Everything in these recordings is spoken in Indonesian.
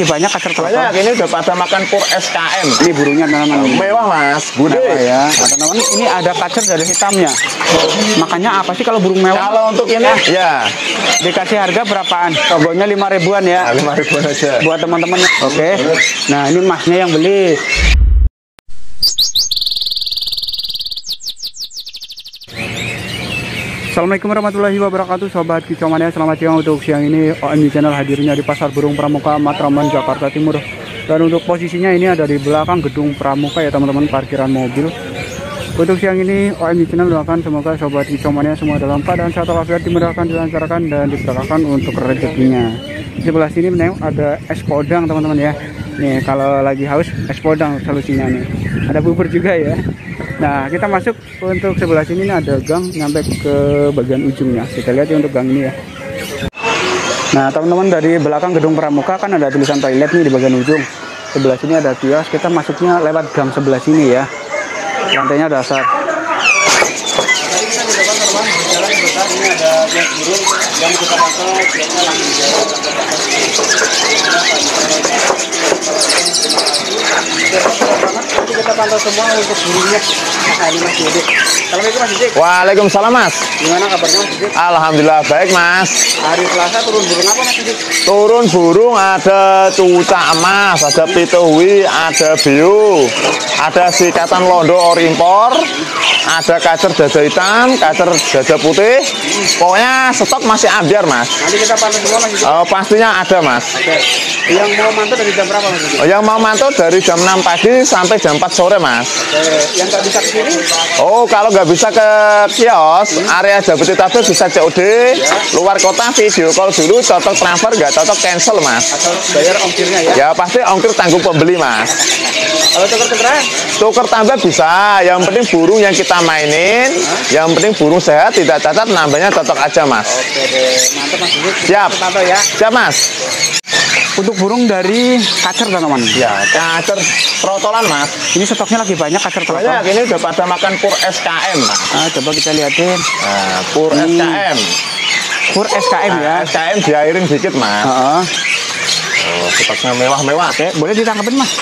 lagi banyak kacer Banyak, trotol. ini udah pada makan pur SKM. Ini burungnya teman-teman. Mewah mas. Mewah ya. Teman-teman ini ada kacer dari hitamnya. Makanya apa sih kalau burung mewah? Kalau untuk ini, ya, Dikasih harga berapaan? Togonya lima ribuan ya. lima ribuan aja. Buat teman-teman. Oke. Nah ini masnya yang beli. Assalamualaikum warahmatullahi wabarakatuh Sobat Kicomania Selamat siang untuk siang ini. OMG Channel hadirnya di Pasar Burung Pramuka Matraman Jakarta Timur. Dan untuk posisinya ini ada di belakang gedung Pramuka ya teman-teman parkiran mobil. Untuk siang ini OMG Channel doakan semoga Sobat Kicomania semua dalam keadaan sehat walafiat dimudahkan dilancarkan dan diberkahan untuk rezekinya. Di sebelah sini menengok ada es podang teman-teman ya Nih kalau lagi haus es podang solusinya nih Ada bubur juga ya Nah, kita masuk untuk sebelah sini nih ada gang nyampe ke bagian ujungnya. Kita lihat ya untuk gang ini ya. Nah, teman-teman dari belakang gedung Pramuka kan ada tulisan toilet nih di bagian ujung. Sebelah sini ada kios. Kita masuknya lewat gang sebelah sini ya. Lantainya dasar. kita Thank you. Pantau semua untuk Mas Didik. Assalamualaikum Mas Didik. Mas. Gimana kabarnya Mas Didik? Alhamdulillah baik mas. Hari Selasa turun burung apa Mas Didik? Turun burung ada cucak emas, ada pituwi, ada bio, ada sikatan londo orimpor, ada kacer dada hitam, kacer dada putih. Pokoknya stok masih ambiar mas. Nanti kita pantau semua Mas Didik. Oh, pastinya ada mas. Oke. Yang mau mantau dari jam berapa Mas Didik? Oh, yang mau mantau dari jam 6 pagi sampai jam 4 sore mas. Oke. Yang nggak bisa ke sini? Oh, kalau nggak bisa ke kios, area Jabodetabek bisa COD, luar kota video call dulu, cocok transfer, nggak cocok cancel mas. Atau bayar ongkirnya ya? Ya pasti ongkir tanggung pembeli mas. Kalau tuker-tukeran? Tuker tambah bisa, yang penting burung yang kita mainin, yang penting burung sehat, tidak cacat, nambahnya cocok aja mas. Oke deh. Mantap Mas Siap. Ya. Siap mas? Untuk burung dari kacer teman-teman. Ya, kacer trotolan mas. Ini stoknya lagi banyak kacer Banyak, trotol. ini udah pada makan pur SKM mas. Ah, coba kita liatin. Nah, pur Hmm. SKM. Pur SKM ya. Nah, SKM diairin dikit mas. Heeh. Oh, stoknya mewah-mewah. Oke, boleh ditangkapin Mas?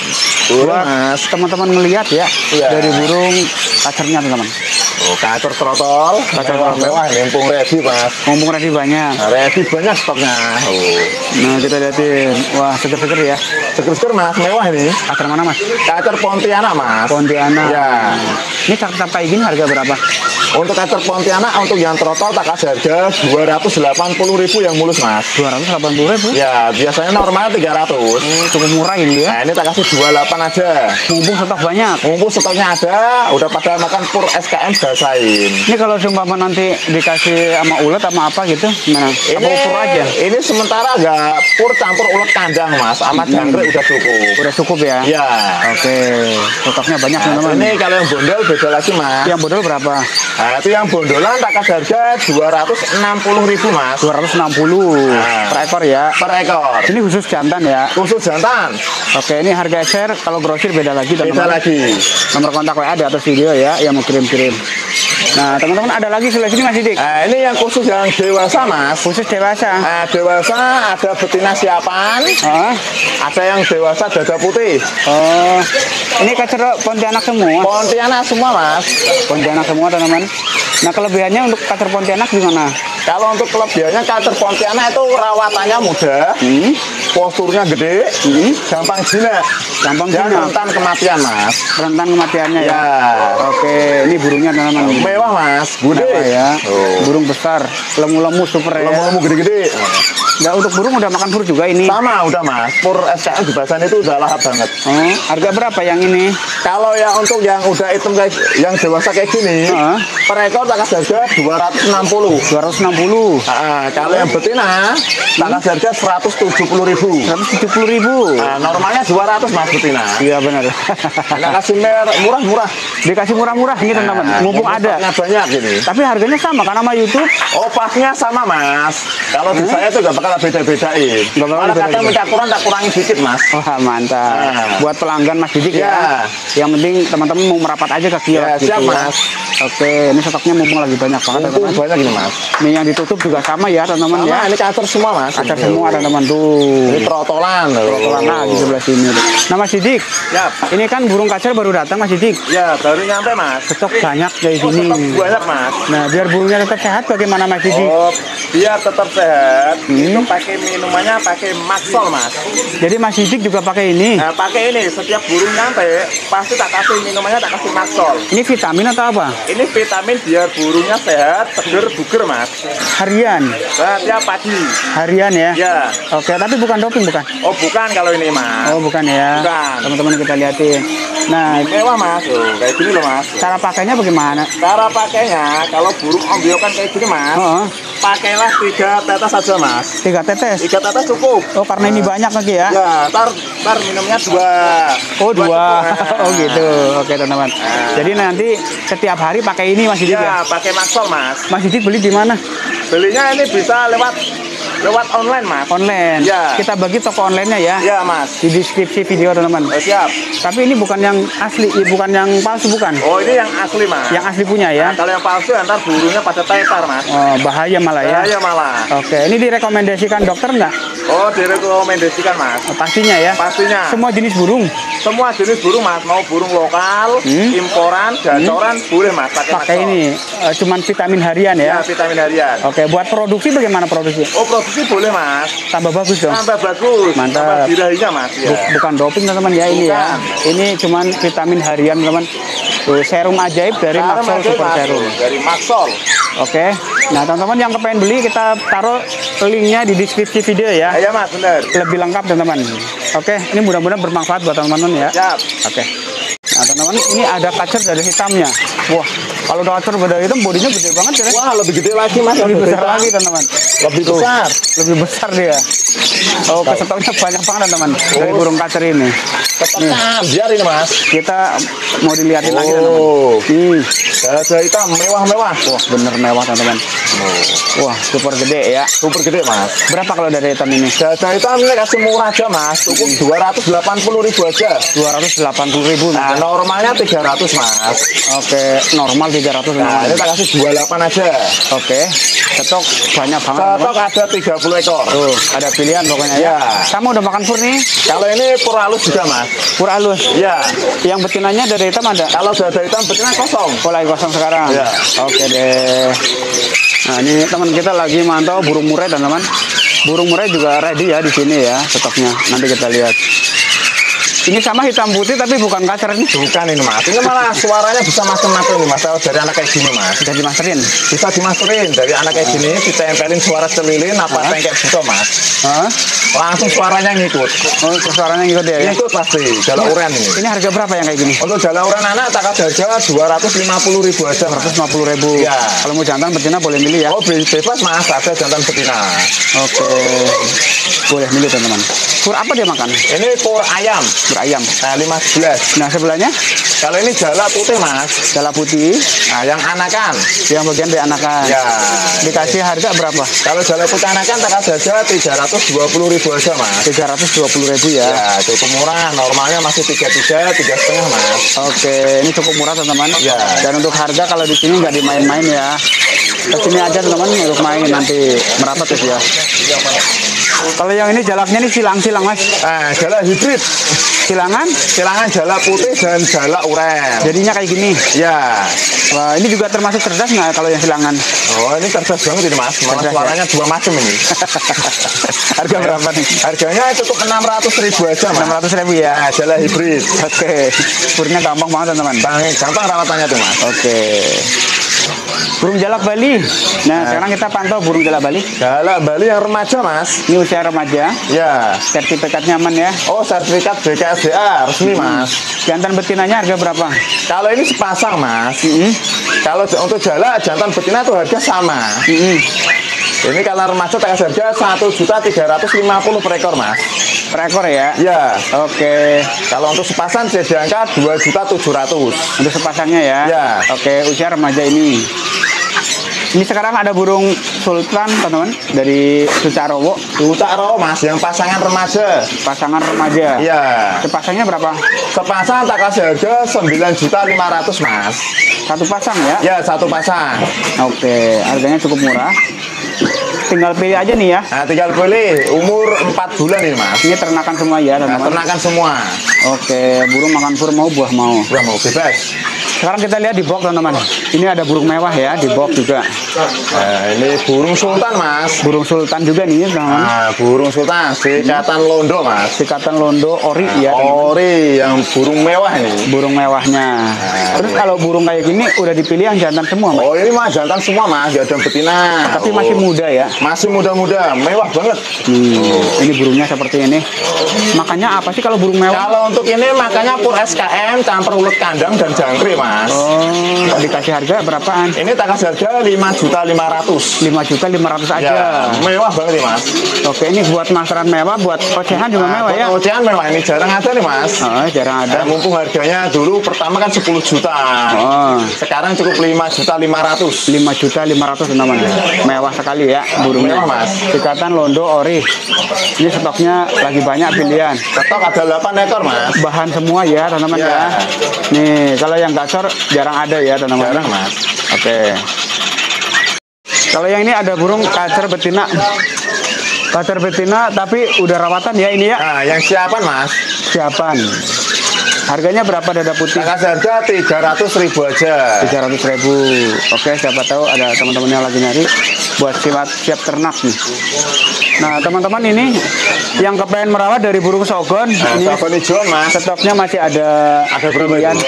Boleh, Buat mas. teman-teman ngelihat ya Iya. dari burung kacernya teman-teman. Oh, kacer trotol, Kacer mewah, mewah, limpung ready mas. Mumpung ready banyak. Nah, ready banyak stoknya. Oh, Nah, kita liatin. Wah, seger-seger ya. seger-seger mas, mewah ini. Kacer mana Mas? Kacer Pontianak mas. Pontianak. Ya. Ini cakep kayak gini harga berapa? Untuk kacer Pontianak, untuk yang trotol tak kasih harga 280 ribu yang mulus mas. 280 ribu. Ya, biasanya normalnya 300. Cukup murah ini ya. Nah, ini tak kasih 28 aja. Mumpung stok banyak. Mumpung stoknya ada, udah pada makan pur SKM gasain. Ini kalau seumpama nanti dikasih sama ulet sama apa gitu, gimana? Apa ukur aja? Ini sementara agak pur campur ulet kandang mas, sama jangkrik udah cukup. Udah cukup ya? Ya. Oke, stoknya banyak Nah, teman-teman. ini kalau yang bondol beda lagi mas. Yang bodol berapa? Nah, itu yang bondolan tak kasih harga 260 ribu mas 260 Nah. per ekor ya. per ekor. Ini khusus jantan ya. Khusus jantan, Oke, ini harga ecer kalau grosir beda lagi beda lagi. Nomor kontak WA di atas video ya yang mau kirim-kirim. Nah, teman-teman ada lagi sebelah sini Mas Didik. Nah, ini yang khusus yang dewasa mas. Khusus dewasa. Nah, dewasa ada betina siapan, Oh, ada yang dewasa dada putih. oh. Ini kacer Pontianak semua. Pontianak semua mas. Pontianak semua teman-teman. Nah, kelebihannya untuk kacer Pontianak gimana? Kalau untuk kelebihannya kacer Pontianak itu rawatannya mudah, Hmm? Posturnya gede, Hmm? gampang jinak, Gampang dan jinak. rentan kematian mas. Rentan kematiannya ya. Ya, Oke, ini burungnya teman-teman. mewah mas. Mewah ya. Oh. Burung besar, lemu-lemu super ya. Lemu-lemu gede-gede. Nah, untuk burung udah makan pur juga ini. Sama udah mas, pur SKM di Basan itu udah lahap banget. Oh, harga berapa yang ini? Kalau yang untuk yang udah hitam kayak yang dewasa kayak gini, Heeh. per ekor tak kasih harga 260. 260. Nah, kalau yang betina tak kasih harga 170 ribu. 170 ribu. Nah, normalnya 200 mas betina. Iya benar. Nah, kasih murah-murah. Dikasih murah-murah ini teman-teman. Nah, Mumpung ada. banyak gini. Tapi harganya sama karena sama YouTube. Oh pasnya sama mas. Kalau di saya itu nggak bakal bakal beda-bedain. Malah kadang beda-beda. minta kurang, tak kurangi dikit mas. Wah mantap. Nah. Buat pelanggan Mas Didik ya. Ya. Yang penting teman-teman mau merapat aja ke kios Ya, gitu siap, ya. Mas. Oke, ini stoknya mumpung lagi banyak banget teman-teman. banyak ini mas. Ini yang ditutup juga sama ya teman-teman ya. ini kacer semua mas. Ada semua teman-teman tuh. Ini trotolan. Trotolan lagi sebelah sini tuh. Nah Mas Didik, Siap. ini kan burung kacer baru datang Mas Didik. Ya, baru nyampe mas. Stok banyak kayak Oh, gini. tetap banyak mas. Nah, biar burungnya tetap sehat bagaimana Mas Didik? Oh, biar tetap sehat, Hmm. Itu pakai minumannya pakai Maxol mas. Jadi Mas Didik juga pakai ini. Nah, pakai ini setiap burung nyampe pasti tak kasih minumannya tak kasih Maxol. Ini vitamin atau apa? Ini vitamin biar burungnya sehat, seger, buger mas. Harian. Nah, tiap pagi. Harian ya. Ya. Oke, tapi bukan doping bukan? Oh bukan kalau ini mas. Oh, bukan ya. Bukan. Teman-teman kita liatin. Nah, Mewah mas. Oh, kayak gini loh mas. cara pakainya bagaimana? Cara pakainya kalau burung ombyokan kayak gini mas, Oh, pakailah tiga tetes saja mas. Tiga tetes. Tiga tetes cukup. Oh, karena ini banyak lagi ya. Ya, ntar, ntar minumnya dua. Oh, dua. cukup. Oh, gitu. Oke, teman-teman. Jadi nanti setiap hari pakai ini Mas Didik ya. Ya, pakai Maxol mas. Mas Didik beli di mana? Belinya ini bisa lewat lewat online mas. Online. Ya. Kita bagi toko online-nya ya. Ya mas. Di deskripsi video, teman-teman. Oh, siap. Tapi ini bukan yang asli, eh, bukan yang palsu bukan. Oh ini yang asli mas. Yang asli punya ya. Nah, kalau yang palsu ntar burungnya pada tetar mas. Oh, bahaya malah ya. Bahaya malah. Oke, ini direkomendasikan dokter nggak? Oh direkomendasikan mas. Oh, pastinya ya. Pastinya. Semua jenis burung Semua jenis burung mas, mau burung lokal, Hmm. imporan, gacoran, boleh mas pakai pakai ini. Eh, cuman vitamin harian Ya ya. vitamin harian. Oke, buat produksi bagaimana produksi? Oh produksi boleh mas, Tambah bagus dong. tambah bagus, Mantap. tambah birahinya mas. Ya. Bu- bukan doping teman-teman ya ini ya. Bukan. Ini cuman vitamin harian teman. Tuh, serum ajaib dari Maxol Super mas, Serum. dari Maxol. Oke. Nah, teman-teman yang kepengen beli kita taruh linknya di deskripsi video ya. Iya mas, bener. Lebih lengkap teman-teman. Oke, ini mudah-mudahan bermanfaat buat teman-teman ya. Siap. Oke. Nah, teman-teman, ini ada kacer dari hitamnya. Wah, kalau kacer dari hitam bodinya gede banget ya. Wah lebih gede lagi mas, Lebih besar lagi, teman-teman. Lebih besar. Lebih besar dia. Oh, stoknya banyak banget, teman-teman. Dari burung kacer ini. Tetap biar ini mas. Kita mau dilihatin lagi, teman-teman. Oh, Hmm. dada hitam mewah-mewah. Wah, bener mewah, teman-teman. Wah, super gede ya. Super gede mas. Berapa kalau dari hitam ini? Dada hitam ini kasih murah aja mas, cukup dua ratus delapan puluh ribu aja. 280 ribu. Nah normalnya tiga ratus mas. Oke, normal 300 Nah ini tak kasih dua delapan aja. Oke, stok banyak banget. Stok ada 30 ekor. Tuh, ada pilihan pokoknya ya. Ya. Kamu udah makan pur nih? Kalau ini pur halus juga mas. Pur halus. Ya. Yang betinanya dari hitam ada? Kalau dada hitam betina kosong. Oh, lagi kosong sekarang. Ya. Oke deh. Nah, ini teman kita lagi mantau burung murai teman-teman. Burung murai juga ready ya di sini ya stoknya. Nanti kita lihat. Ini sama hitam putih tapi bukan kacer ini. Bukan ini mas. Ini malah suaranya bisa macam-macam nih mas. Kalau dari anak kayak gini mas. Bisa dimasterin. Bisa dimasterin dari anak kayak gini ditempelin suara celilin apa Hah? kayak buto mas. Hah? Langsung suaranya ngikut. Oh, suaranya ngikut ya. ya? Ngikut pasti. Jala uren ini. Ini harga berapa yang kayak gini? Untuk jala uren anak tak harga dua ratus lima puluh ribu aja. Mas. 150 ribu. Ya. Kalau mau jantan betina boleh milih ya. Oh be- bebas mas. Ada jantan betina. Oke. Boleh milih teman-teman. Pur apa dia makan? Ini pur ayam. Pur ayam. Nah lima belas. Nah sebelahnya Kalau ini jala putih mas. jala putih Nah yang anakan. yang bagian dari anakan. Ya. Dikasih harga berapa? Kalau jala putih anakan tak dua puluh ribu aja mas. 320 ribu ya. Ya cukup murah. Normalnya masih tiga tiga tiga setengah mas. Oke, ini cukup murah teman-teman. Ya. Dan untuk harga kalau di sini nggak dimain-main ya. Ke sini aja teman-teman untuk main nanti merapat ya. Kalau yang ini jalaknya ini silang-silang mas. Nah jala hibrid. Silangan, Silangan jala putih dan jala uren. jadinya kayak gini. Ya. Wah, ini juga termasuk cerdas nggak kalau yang silangan? Oh ini cerdas banget ini mas. Malah Cerdas, ya? suaranya dua macam ini. harga berapa nih? Harganya cukup enam ratus ribu aja mas. 600 ribu ya. Nah, jala hibrid. Oke, purnya gampang banget teman-teman. Bang, gampang rawatannya tuh mas. Oke. Burung jalak Bali. Nah, sekarang kita pantau burung jalak Bali. Jala Bali yang remaja mas. Ini usia remaja, Ya. sertifikatnya aman ya. Oh sertifikat BKSDA resmi mas. Jantan betinanya harga berapa? Kalau ini sepasang mas. Hmm. Kalau untuk jala jantan betina tuh harga sama. Hmm. Ini kalau remaja tak harga satu juta tiga ratus lima puluh per ekor mas. Per ekor ya. Ya. Oke. Kalau untuk sepasang jadi angka dua juta tujuh ratus. Untuk sepasangnya ya. Ya. Oke, usia remaja ini. Ini sekarang ada burung sultan, teman-teman, dari Sucarowo, Duta Roh mas, yang pasangan remaja. pasangan remaja. Iya. Sepasangnya berapa? Sepasang tak kasih harga 9 juta 500 mas. Satu pasang ya? Ya satu pasang. Oke, harganya cukup murah. Tinggal pilih aja nih ya. Nah tinggal pilih umur 4 bulan ini mas. Ini ternakan semua ya, Nah, teman-teman. ternakan semua. Oke, burung makan fur mau buah mau. Udah mau bebas. Sekarang kita lihat di box, teman-teman. Ini ada burung mewah ya di box juga. Nah, ini burung sultan mas. Burung sultan juga nih, teman-teman. Nah, burung sultan sikatan londo mas. Sikatan londo ori ya. teman-teman. Ori yang burung mewah ini. Burung mewahnya. Terus kalau burung kayak gini udah dipilih yang jantan semua, Mas. Oh ini mah jantan semua mas, gak ada betina. Tapi Oh. masih muda ya. Masih muda-muda, mewah banget. Hmm, ini burungnya seperti ini. Makanya apa sih kalau burung mewah? Kalau untuk ini makanya pur SKM campur ulet kandang dan jangkrik mas. Oh, dikasih harga berapaan? Ini tak kasih harga 5 juta 500. 5 juta 500 aja. Ya, mewah banget nih mas. Oke, ini buat masteran mewah, buat ocehan juga mewah ya. Ocehan mewah ini jarang ada nih mas. Oh, jarang ada. Nah, mumpung harganya dulu pertama kan 10 juta. Oh, Sekarang cukup 5 juta 500. 5 juta 500 namanya. Mewah sekali ya burungnya. Mewah, Mas. Sikatan londo ori. Ini stoknya lagi banyak pilihan. Stok ada 8 ekor mas. Bahan semua ya, teman-teman ya. Ya. Nih, kalau yang gacor jarang ada ya, teman-teman. Jarang mas. Oke. Kalau yang ini ada burung kacer betina. Kacer betina tapi udah rawatan ya ini ya. Nah yang siapan mas. Siapan. Harganya berapa dada putih? Harga 300 ribu aja. 300 ribu. Oke, siapa tahu ada teman-teman yang lagi nyari buat siap, siap ternak nih. Nah, teman-teman ini yang kepengen merawat dari burung sogon, Nah, ini sahabat hijauan mas. stoknya masih ada Ada berapa pilihan, itu?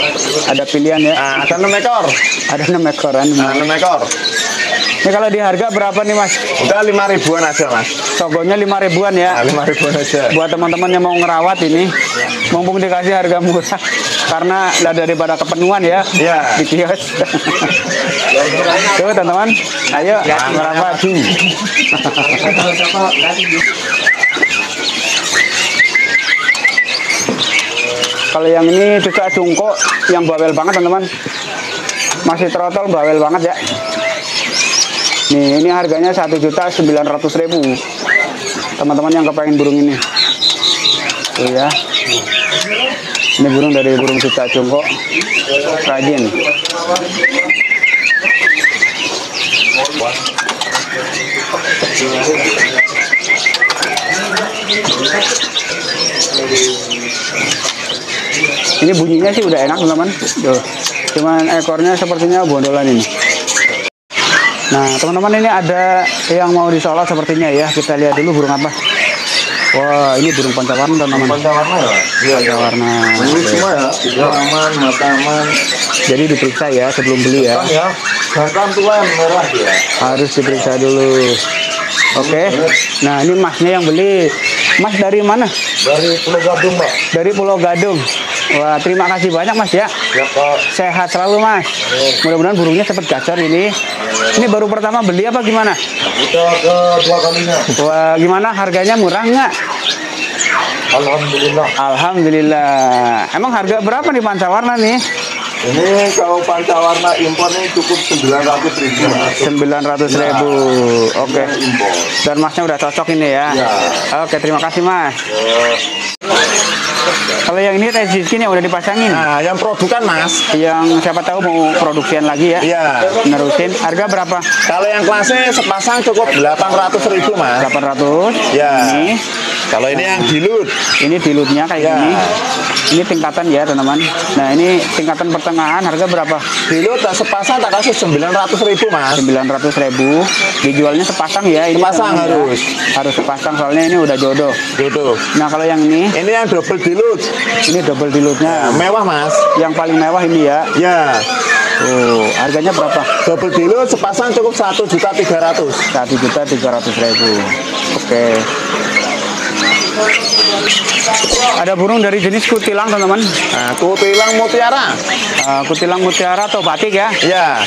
ada pilihan ya. Nah, ada 6 ekor. Ada 6 ekoran. Nah, 6 ekor. Ini kalau di harga berapa nih Mas? Udah 5 ribuan aja mas. Sogonya 5 ribuan Nah, ya. 5 ribuan aja. Buat teman-teman yang mau ngerawat ini, mumpung dikasih harga murah karena daripada kepenuhan ya Iya. di kios. Tuh teman-teman, ayo merawat. Kalau yang ini cucuk cungko yang bawel banget teman-teman. Masih trotol bawel banget ya. Nih, ini harganya satu juta sembilan ratus ribu. Teman-teman yang kepengen burung ini. Tuh ya. Ini burung dari burung cucak cungko. Rajin. Ini bunyinya sih udah enak teman-teman. Cuman ekornya sepertinya bondolan ini. Nah, teman-teman ini ada yang mau disolot sepertinya ya. Kita lihat dulu burung apa. Wah, ini burung pancawarna teman-teman. warna ya? Iya, Pancawarna. semua ya. Tidak aman, mata aman. Jadi diperiksa ya sebelum beli ya. ya. Jantan tuan merah ya. Harus diperiksa dulu. Oke. Nah, ini masnya yang beli. Mas dari mana? Dari Pulau Gadung, Mbak. Dari Pulau Gadung. Wah, terima kasih banyak Mas ya. Ya, Pak. Sehat selalu Mas. Mudah-mudahan burungnya cepat gacor ini. Ini baru pertama beli apa gimana? Udah ke dua kalinya. Wah, gimana harganya murah nggak? Alhamdulillah. Alhamdulillah. Emang harga berapa nih pancawarna nih? Ini kalau pancawarna impor ini cukup 900 ribu. Mas. 900 ribu. Oke. Impor. Dan masnya udah cocok ini ya. Ya. Oke, terima kasih mas. Kalau yang ini teh skin yang udah dipasangin. Nah, yang produkan mas. Yang siapa tahu mau produksian lagi ya. Iya. Nerusin. Harga berapa? Kalau yang kelasnya sepasang cukup 800 ribu mas. 800. Ya. Ini. Kalau ini yang dilut. Ini dilutnya kayak Ya. gini. Ini tingkatan ya teman-teman. Nah ini tingkatan pertengahan harga berapa? Dilut tak sepasang tak kasih 900 ribu mas. 900 ribu. Dijualnya sepasang ya. Ini Sepasang teman-teman ya. harus. Harus sepasang soalnya ini udah jodoh. Duduk. Nah kalau yang ini, Ini yang double dilut. ini double dilutnya. Mewah mas. Yang paling mewah ini ya. Ya. Oh, harganya berapa? Double dilut sepasang cukup 1 juta 300. Satu juta tiga ratus ribu. Oke. Ada burung dari jenis kutilang teman-teman. Nah, kutilang mutiara. Uh, kutilang mutiara atau batik ya. Ya.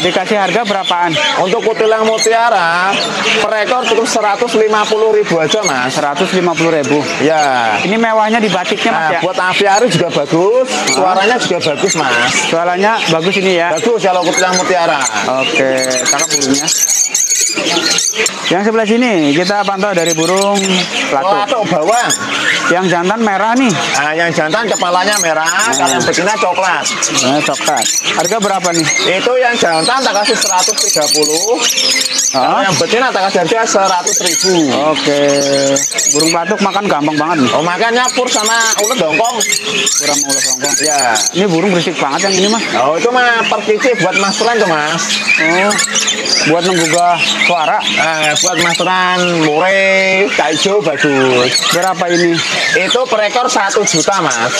Dikasih harga berapaan? Untuk kutilang mutiara per ekor cukup 150 ribu aja mas. 150 ribu. Ya. Ini mewahnya di batiknya mas Nah, ya. buat aviari juga bagus. Suaranya juga bagus mas. Suaranya bagus ini ya. Bagus kalau kutilang mutiara. Oke, cakep burungnya. Yang sebelah sini kita pantau dari burung pelatuk. Pelatuk bawang. Yang jantan merah nih. Nah, yang jantan kepalanya merah, kalau yang betina coklat. Nah, coklat. Harga berapa nih? Itu yang jantan tak kasih 130. Kalau Ah, yang betina tak kasih harga 100 ribu. Oke. Burung pelatuk makan gampang banget nih. Oh, makanya pur sama ulet dongkong. Kurang mau longkong. Ya. Ini burung berisik banget yang ini mah. Oh, itu mah per kiki buat masteran tuh, Mas. Oh, buat menggugah suara. Eh, buat masteran mureh, kaijo bagus. Berapa ini? Itu per ekor 1 juta, Mas.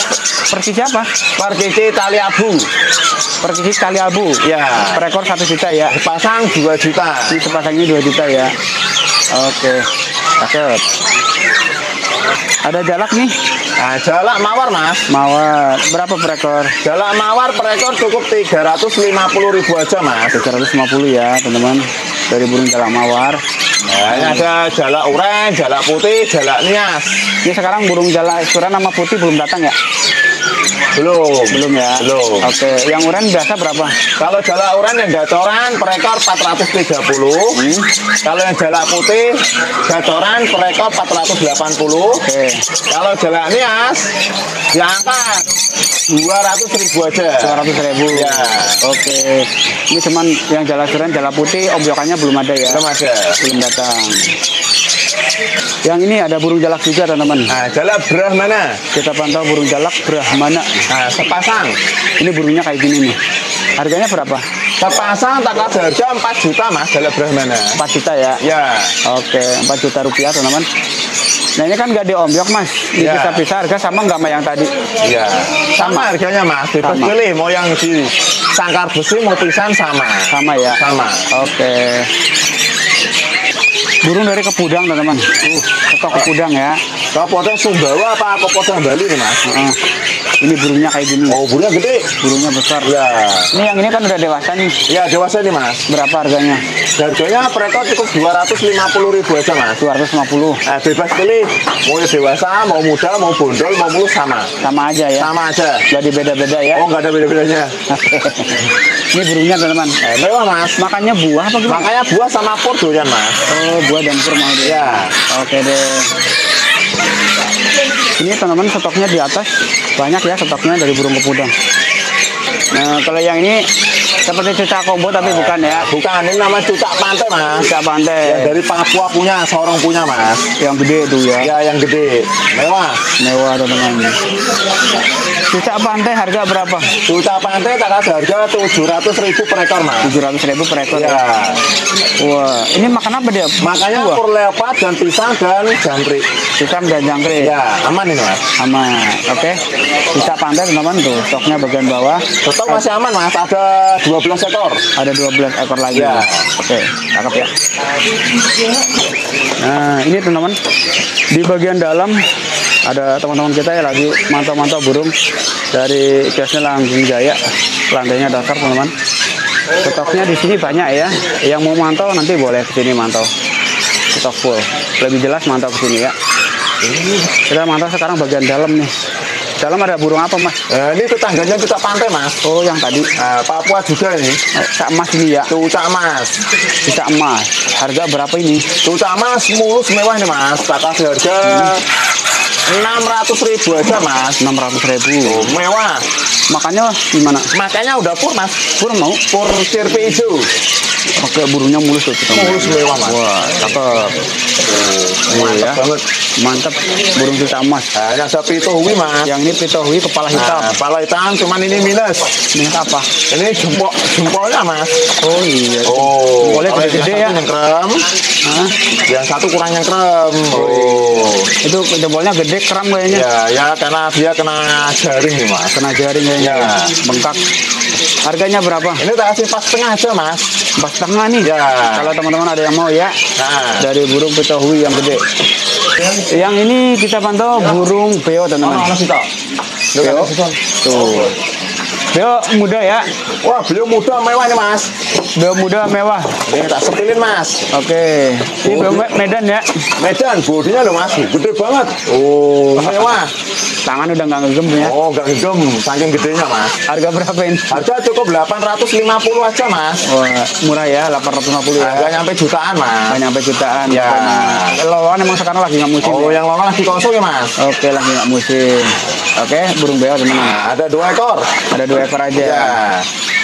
Persis siapa? Per kiki tali abu. Persis kali abu. Ya. Per ekor satu juta ya. Pasang 2 juta. Ini sepasang ini 2 juta ya. Oke. Cakep. Ada jalak nih. Nah, jalak mawar, Mas. Mawar. Berapa per ekor? Jalak mawar per ekor cukup 350 ribu aja, Mas. 350 ya, teman-teman. Dari burung jalak mawar. Nah, ini ada jalak uren, jalak putih, jalak nias. Ini sekarang burung jalak suran sama putih belum datang ya? Belum. Belum ya? Belum. Oke, yang uren biasa berapa? Kalau jalak uren yang gacoran per ekor 430. Hmm. Kalau yang jalak putih gacoran per ekor 480. Oke. Kalau jalak nias diangkat 200 ribu aja. 200 ribu. Ya. Oke. Ini cuman yang jalak suran, jalak putih, obyokannya belum ada ya? Belum ada. Belum datang. Yang ini ada burung jalak juga teman-teman. Nah, jalak Brahmana. Kita pantau burung jalak Brahmana. Nah, sepasang. Ini burungnya kayak gini nih. Harganya berapa? Sepasang tak kasih harga 4 juta mas jalak Brahmana. 4 juta ya. Ya. Oke, 4 juta rupiah teman-teman. Nah ini kan nggak diombyok mas. Ini Ya. bisa-bisa harga sama nggak sama yang tadi? Iya. Sama harganya mas. Bebas Sama. pilih mau yang di sangkar besi mau pisan sama. Sama ya. Sama. Oke. Burung dari Kepudang teman-teman. Uh, stok Kepudang ya. Potong Sumbawa apa potong Bali nih mas? Heeh. ini burungnya kayak gini. Oh burungnya gede. Burungnya besar. Ya. Ini yang ini kan udah dewasa nih. Ya dewasa nih mas. Berapa harganya? Harganya per ekor cukup 250 ribu aja mas. 250. Nah, bebas pilih mau yang dewasa, mau muda, mau bondol, mau mulus sama. Sama aja ya. Sama aja. Nggak dibeda-beda ya. Oh nggak ada beda-bedanya. ini burungnya teman-teman. Eh, mewah mas. Makannya buah apa gimana? Makanya buah sama pur doyan mas. Oh, buah dan dia. Ya. Oke deh. Ini teman-teman stoknya di atas banyak ya stoknya dari burung kepudang. Nah, kalau yang ini seperti cucak kombo tapi bukan ya. Bukan ini nama cucak pantai mas. Cucak Ya, pantai dari Papua punya, Sorong punya mas. yang gede itu ya. Ya yang gede, mewah. Mewah teman-teman. Cucak pantai harga berapa? Cucak pantai tak kasih harga 700 ribu per ekor mas. 700 ribu per ekor. Ya, Wah, ini makan apa dia? makanya pur leopard dan pisang dan jangkrik. Pisang dan jangkrik. Ya, aman ini mas. Aman. Oke. Cucak pantai teman-teman tuh. Stoknya bagian bawah. Stok masih aman mas, ada 12 ekor. Ada 12 ekor lagi. Ya. Oke, cakep ya. Nah, ini teman-teman di bagian dalam ada teman-teman kita ya lagi mantau-mantau burung dari kiosnya Langgung Jaya. Lantainya dasar teman-teman. Stoknya di sini banyak ya. Yang mau mantau nanti boleh ke sini mantau. Stok full. Lebih jelas mantau ke sini ya. Kita mantau sekarang bagian dalam nih. Dalam ada burung apa mas? Nah, ini tetangganya cucak pantai mas. Oh yang tadi. Nah, Papua juga ini. Oh, Cak emas ini ya. Cucak emas. Bisa emas. Harga berapa ini? Cucak emas mulus mewah nih mas. Kasih harga 600 ribu aja mas. 600 ribu. Oh, mewah. Makanya gimana? Makanya udah pur mas. Pur mau? Pur sirpi hijau. Oke, burungnya mulus tuh. kita. Mulus mewah mas. Wah, cakep. Mantap Iya. banget. Mantap. Burung juta emas. Nah, ini ada pitohui mas. Yang ini pitohui kepala hitam. Nah, pala hitam cuman ini minus. Ini apa? Ini jempol jempolnya mas. Oh iya. Oh, Jempolnya yang gede-gede satu ya. Nyengkrem, Hah? yang satu kurang nyengkrem. Oh, Itu jempolnya gede kram kayaknya. ya, ya karena dia kena jaring nih mas. Kena jaring kayaknya. Ya. Bengkak. Harganya berapa? Ini tak kasih pas tengah aja mas. Empat setengah nih. Ya. Kalau teman-teman ada yang mau ya, Nah, dari burung pitohui yang gede. Yang ini kita pantau burung beo teman-teman. Toh. Beo. Tuh. Beo muda ya. Wah, beliau muda mewah nih, Mas. Beo muda mewah. Ini tak sepilin, Mas. Oke. Ini beo Me- Medan ya. Medan, bodinya loh, Mas. Gede banget. Oh, mewah. Tangan udah nggak ngegem ya. Oh, enggak gegem, saking gedenya, Mas. Harga berapa ini? Harga cukup 850 aja, Mas. Wah, murah ya, 850 ya. Enggak nyampe jutaan, Mas. Nggak nyampe jutaan. Ya. pokoknya. Lawan emang sekarang lagi nggak musim. Oh, ya? yang lama lagi kosong ya, Mas. Oke, lagi nggak musim. Oke, burung beo teman-teman. Nah, ada dua ekor. Ada dua ekor aja. Ya.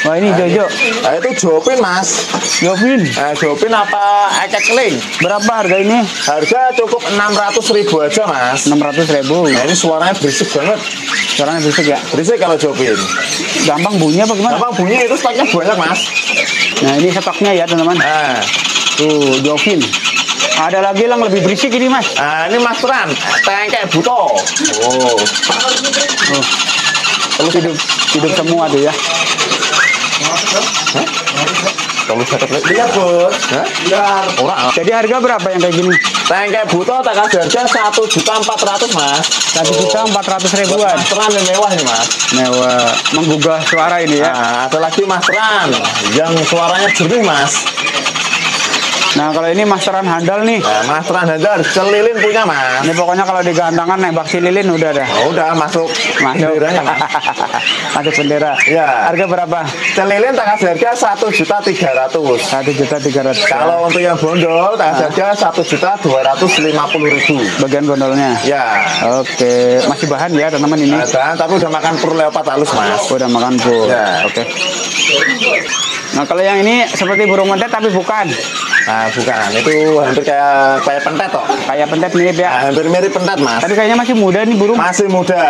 Wah, ini Jojo. Nah, itu Jopin, Mas. Jovin. Nah, Jopin apa ekek keling? Berapa harga ini? Harga cukup 600 ribu aja, Mas. 600 ribu. Nah, ini suaranya berisik banget. Suaranya berisik ya. Berisik kalau Jopin. Gampang bunyi apa gimana? Gampang bunyi itu stoknya banyak, Mas. Nah, ini stoknya ya, teman-teman. Nah, Tuh, Jovin. Ada lagi yang lebih berisik ini, Mas. nah ini Mas Tran, tengkek buto. Oh, Oh. Terus hidup hidup semua tuh ya. Catat Bos. Hah? Orang Jadi harga berapa yang kayak gini? tengkek buto tak kasih harga satu juta empat ratus, Mas. Satu juta empat ratus ribuan. Mas Tran yang mewah nih, Mas. Mewah, menggugah suara ini ya. Nah, ada lagi Mas Tran yang suaranya jernih, Mas. Nah, kalau ini masteran handal nih. Nah, Mas Tran Hajar, celilin punya, Mas. Ini pokoknya kalau digantangan nembak si lilin udah dah. Oh, udah masuk Masuk. benderanya, Mas. Masuk bendera. Ya. Harga berapa? Celilin tak kasih harga satu juta tiga ratus. Satu juta tiga ratus. Kalau untuk yang bondol, tak kasih harga satu juta dua ratus lima puluh ribu. bagian gondolnya. Ya, Oke, masih bahan ya teman-teman ini. ada, tapi udah makan pur leopard halus, Mas. Udah makan full. Ya. Oke. Nah, kalau yang ini seperti burung mentet tapi bukan. Nah, bukan, itu hampir kayak kayak pentet toh. Kayak pentet mirip Nah, ya. hampir mirip pentet, Mas. Tapi kayaknya masih muda nih burung. Masih muda.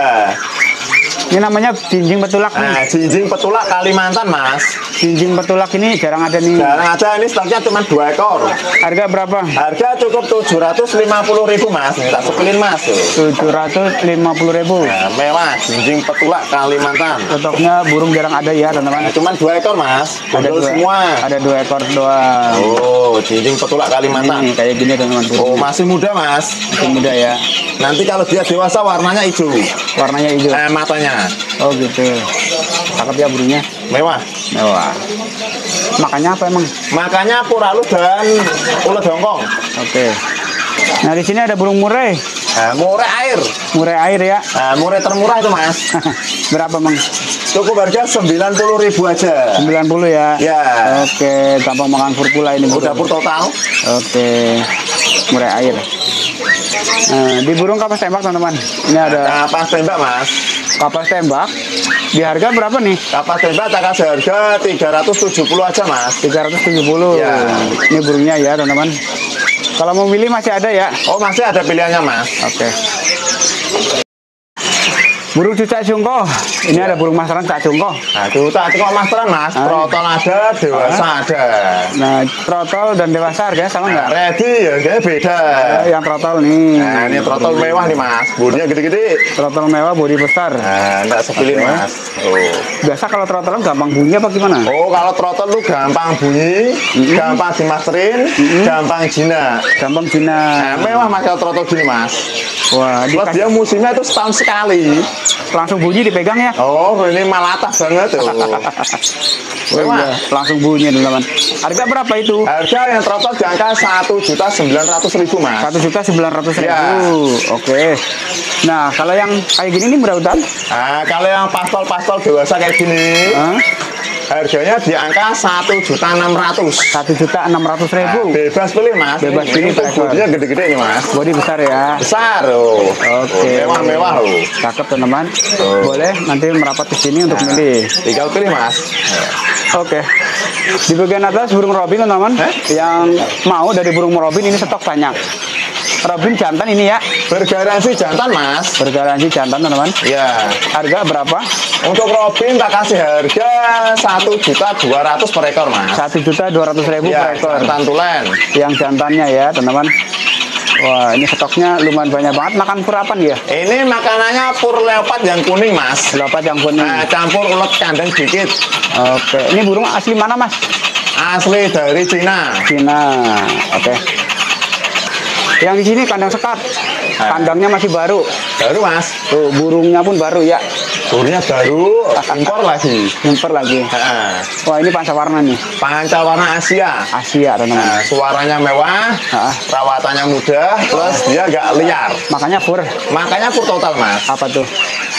Ini namanya jinjing petulak nih. Nah, jinjing petulak Kalimantan, Mas. Jinjing petulak ini jarang ada nih. Jarang aja ini stoknya cuma dua ekor. Harga berapa? Harga cukup tujuh ratus lima puluh ribu, Mas. Minta sepilin, Mas. tuh. 750 ribu. Nah, mewah, jinjing petulak Kalimantan. Stoknya burung jarang ada ya teman-teman. Nah, cuma dua ekor, Mas. Ada dua, semua. ada dua ekor doang. Oh, jinjing petulak Kalimantan. Ini kayak gini teman-teman. Oh, masih muda, Mas. Masih muda ya. Nanti kalau dia dewasa warnanya hijau. Warnanya hijau. Eh, matanya Oh gitu. Cakep ya burungnya. mewah. Mewah. Makannya apa emang? Makanya puralu dan ulet Hongkong. Oke. Nah di sini ada burung murai. Nah, murah air. Murai air ya. Nah, murah termurah itu, Mas. Berapa mang? Cukup harga 90.000 ribu aja. 90 ya. Ya. Oke, gampang makan fur pula ini Udah pur total. Oke. Murai air. Nah, di burung kapas tembak teman-teman. Ini ada Kapas tembak, Mas. Kapas tembak. Di harga berapa nih? Kapas tembak tak kasih harga 370 aja, Mas. 370. Ya. Ini burungnya ya teman-teman. Kalau mau milih masih ada ya. Oh, masih ada pilihannya, Mas. Oke. Burung cucak sungko. Ini ada burung masaran cak sungko. Nah, itu tak cuma masteran, Mas. Ah. Proton ada, dewasa ada. Nah, trotol dan dewasa harganya sama nggak? Ready, harganya beda. Eh, Yang trotol nih. Nah, ini trotol mewah nih, Mas. Bodinya gede-gede. Trotol mewah body besar. Nah, enggak sepilin, Oke. Mas. Oh. Biasa kalau trotolan gampang bunyi apa gimana? Oh, kalau trotol tuh gampang bunyi, gampang dimasterin, gampang jinak. Gampang Cina. Nah, mewah mas kalau trotol gini mas. Wah, Plus dikasih dia musimnya itu setahun sekali. Langsung bunyi dipegang ya. Oh, ini malatah banget tuh. Iya. Langsung bunyi teman-teman. Harga berapa itu? Harga yang trotol di angka satu juta sembilan ratus ribu mas. Satu juta sembilan ratus ribu. Ya. Oke. Nah, kalau yang kayak gini nih berapa Nah, kalau yang pastol-pastol dewasa kayak gini, Hah? Harganya di angka satu juta enam ratus. Satu juta enam ratus ribu. Bebas pilih mas. Bebas Ini- pilih, Ini bodinya gede-gede nih mas. Body besar ya. Besar oh. Oke. Mewah-mewah oh. Cakep teman-teman. Boleh nanti merapat ke sini untuk milih. Tinggal pilih mas. Oke. Di bagian atas burung robin teman-teman. Eh? Yang mau dari burung robin ini stok banyak. Robin jantan ini ya. Bergaransi jantan mas. Bergaransi jantan teman-teman. Ya. Harga berapa? Untuk Robin tak kasih harga satu juta dua ratus per ekor mas. Satu juta dua ratus ribu Ya, per ekor. jantan tulen. Yang jantannya ya teman-teman. Wah ini stoknya lumayan banyak banget. Makan purapan ya. Ini makanannya pur leopard yang kuning mas. Leopard yang kuning. Nah, campur ulet kandang dikit. Oke. Ini burung asli mana mas? Asli dari Cina. Cina. Oke. Yang di sini kandang sekat. Kandangnya masih baru. Baru mas. Tuh burungnya pun baru ya. Burungnya baru. Impor lagi. Impor lagi. Ha. Wah ini panca warna nih. Panca warna Asia. Asia teman-teman. Nah, suaranya mewah. Ha. Rawatannya mudah. Plus dia agak liar. Makanya pur. Makanya pur total mas. Apa tuh?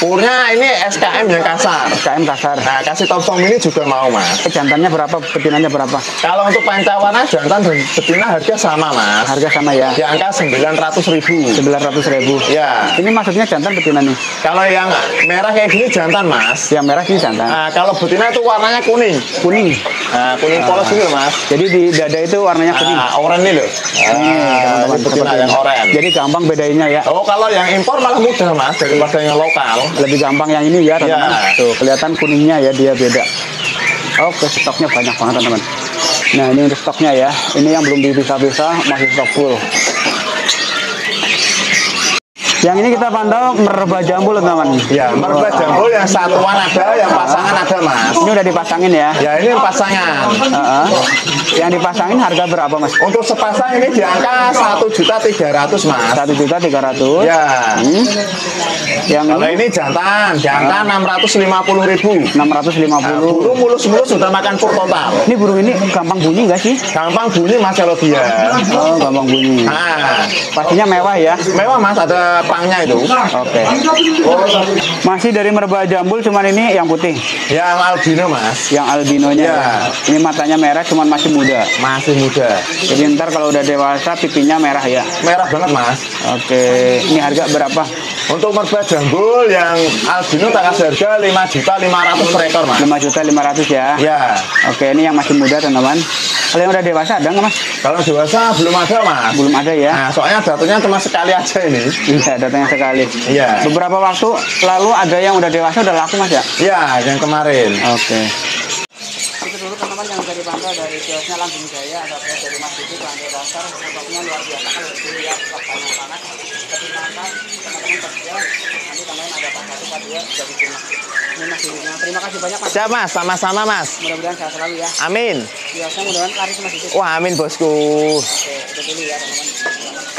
Purnya ini SKM yang kasar. SKM kasar. Nah, kasih song ini juga mau, Mas. Eh, jantannya berapa? Betinanya berapa? Kalau untuk pancawana jantan dan betina harga sama, Mas. Harga sama ya. Di angka 900 ribu 900 seratus ribu. Ya. Ini maksudnya jantan betina nih? Kalau yang merah kayak gini jantan mas. Yang merah ini jantan. Nah, kalau betina itu warnanya kuning. Kuning. Nah, kuning ah. polos gitu mas. Jadi di dada itu warnanya kuning. Nah, oranye nih loh. Ah, ah teman betina yang oranye. Jadi gampang bedainnya ya. Oh kalau yang impor malah mudah mas daripada yang lokal. Lebih gampang yang ini ya teman-teman. Iya. Tuh kelihatan kuningnya ya dia beda. Oke, stoknya banyak banget teman-teman. Nah, ini untuk stoknya ya. Ini yang belum bisa-bisa masih stok full. Yang ini kita pantau merba jambul teman-teman. Ya, merba jambul yang satuan ada, yang pasangan ada mas. Ini udah dipasangin ya. Ya, ini pasangan. Heeh. Yang dipasangin harga berapa mas? Untuk sepasang ini di angka satu juta tiga ratus mas. Satu juta tiga ratus. Ya. Hmm. Yang Kalau ini ini jantan, di angka enam ratus lima puluh ribu. enam ratus lima Nah, puluh. burung mulus-mulus sudah makan pur total. Ini burung ini gampang bunyi nggak sih? Gampang bunyi mas kalau dia. Oh gampang bunyi. Nah, Pastinya mewah ya. mewah mas ada pangnya itu. Oke. Masih dari merba jambul, cuman ini yang putih, Yang albino mas, yang albinonya. Ya. Ini matanya merah, cuman masih muda. masih muda. Jadi ntar kalau udah dewasa pipinya merah ya. Merah banget mas. Oke. Ini harga berapa? Untuk merba jambul yang albino tak kasih harga 5 juta 500 per ekor mas. 5 juta 500 ya. Ya, Oke, ini yang masih muda teman-teman. Kalau yang udah dewasa ada nggak mas? kalau dewasa belum ada mas. Belum ada ya. Nah, soalnya jatuhnya cuma sekali aja ini. Iya, datangnya sekali. Iya. Beberapa waktu lalu ada yang udah dewasa udah laku mas ya? Ya, yang kemarin. Oke. Itu dulu teman-teman yang bisa dipantau Langgeng Jaya ada kios dari Mas Didi lantai dasar. Stoknya luar biasa kalau dilihat stok banyak banget pertimbangkan teman-teman kerja nanti tambahin ada pak satu pak dua jadi cuma ini Mas Nah, terima kasih banyak Mas Siap mas, sama-sama mas. mudah-mudahan sehat selalu ya. Amin. kiosnya mudah-mudahan laris Mas Wah, amin bosku. oke itu dulu ya teman-teman